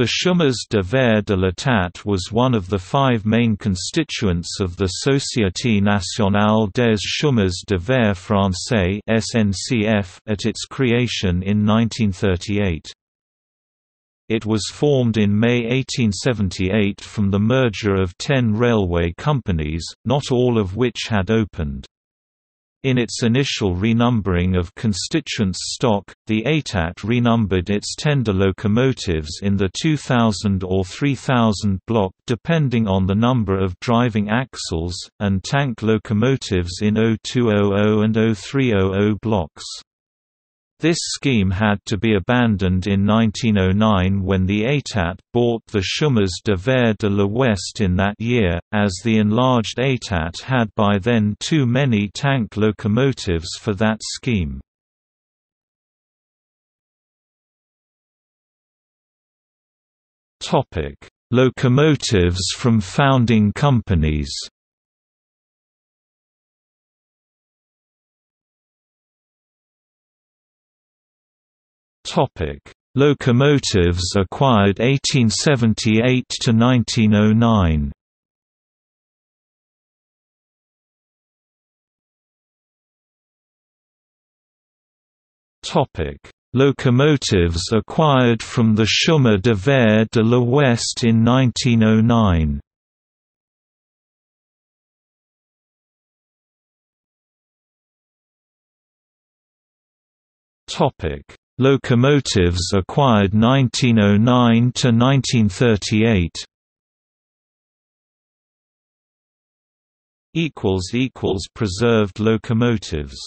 The Chemins de Fer de l'État was one of the five main constituents of the Société nationale des chemins de fer français at its creation in 1938. It was formed in May 1878 from the merger of ten railway companies, not all of which had opened. In its initial renumbering of constituents stock, the État renumbered its tender locomotives in the 2000 or 3000 block depending on the number of driving axles, and tank locomotives in 0200 and 0300 blocks. This scheme had to be abandoned in 1909 when the État bought the Chemins de Fer de l'Ouest in that year, as the enlarged État had by then too many tank locomotives for that scheme. Locomotives from founding companies Topic: Locomotives acquired 1878 to 1909. Topic: Locomotives acquired from the Chemin de Fer de l'Ouest in 1909. Topic: Locomotives acquired 1909 to 1938. Equals equals preserved locomotives